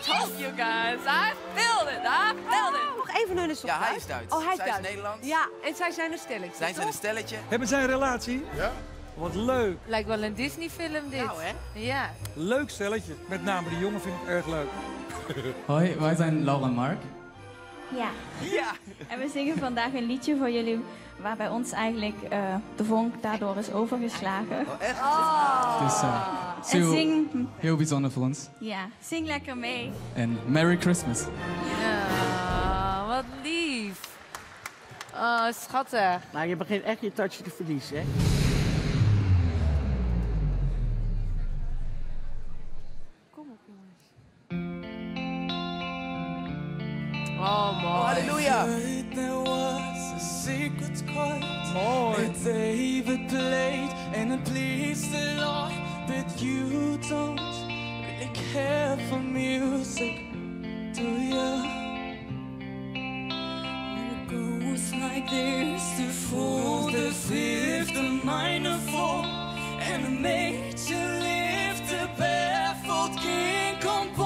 told you guys. I felt it. I felt it. Nog even naar de sopraan. Ja, hij is Duits. Oh, hij is Zij is Duits. Nederlands. Ja, en zij zijn een stelletje. Zijn ze een stelletje? Hebben zij een relatie? Ja? Wat leuk. Lijkt wel een Disney-film dit. Nou, hè? Ja. Leuk stelletje. Met name de jongen vind ik erg leuk. Hoi, wij zijn Laura en Mark. Ja, Ja. en we zingen vandaag een liedje voor jullie waar bij ons eigenlijk eh, de vonk daardoor is overgeslagen. Oh, echt? Dus uh, En heel, zing, heel bijzonder voor ons. ja, zing lekker mee. En Merry Christmas. Ja, wat lief. Oh, schattig. Nou, je begint echt je touch te verliezen, hè? Kom op, jongens. Oh, mooi. Oh, halleluja. There was a secret chord Mooi. that David played, and it pleased the Lord. But you don't really care for music, do you? And it goes like this: the fourth, the fifth, the minor fall, and the major lift, the barefoot king composer.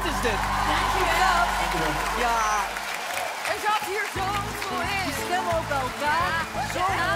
goed is dit? Dankjewel. Ja. Er zat hier zoveel in. Stem op elkaar. Zo